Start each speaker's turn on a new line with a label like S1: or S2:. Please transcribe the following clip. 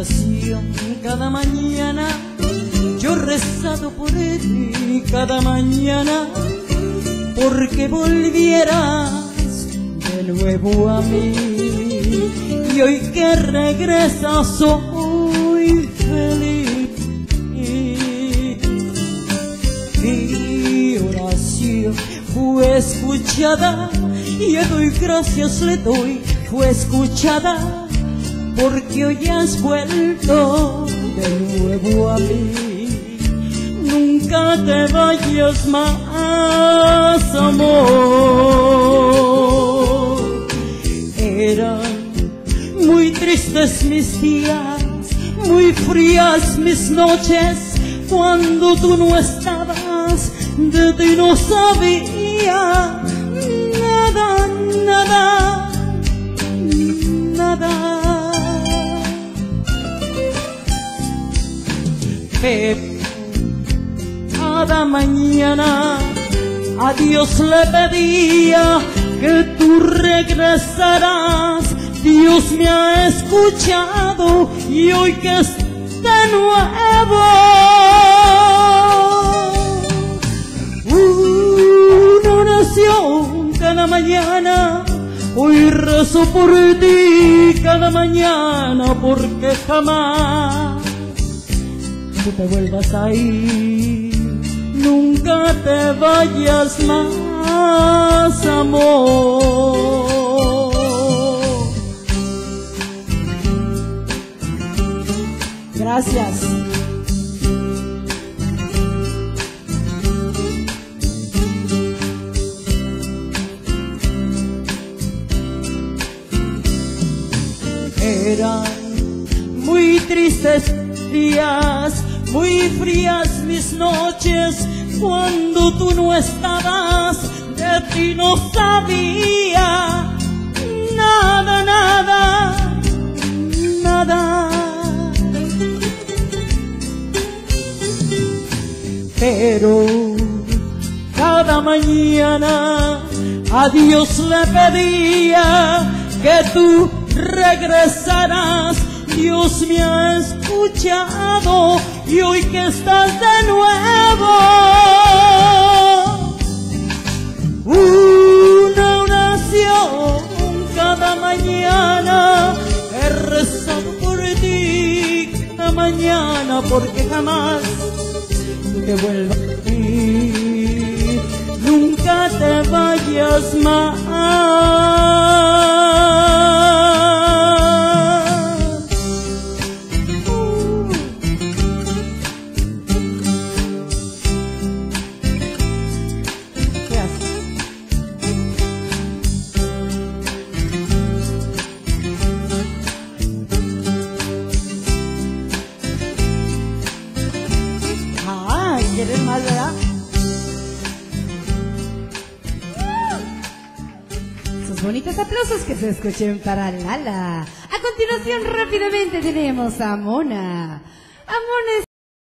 S1: oración cada mañana, yo rezado por ti cada mañana, porque volvieras de nuevo a mí. Y hoy que regresas soy feliz. Mi oración fue escuchada y le doy gracias, le doy, fue escuchada porque hoy has vuelto de nuevo a mí. Nunca te vayas más, amor. Eran muy tristes mis días, muy frías mis noches, cuando tú no estabas, de ti no sabía cada mañana a Dios le pedía que tú regresarás. Dios me ha escuchado y hoy que es de nuevo una oración cada mañana. Hoy rezo por ti cada mañana porque jamás te vuelvas a nunca te vayas más, amor. Gracias. Eran muy tristes días, muy frías mis noches, cuando tú no estabas, de ti no sabía nada, nada, nada. Pero cada mañana a Dios le pedía que tú regresarás Dios me ha escuchado y hoy que estás de nuevo, una oración cada mañana he rezado por ti cada mañana porque jamás te vuelvas a ir, nunca te vayas más.
S2: Sus bonitos aplausos que se escuchen para Lala. A continuación, rápidamente tenemos a Mona. A Mona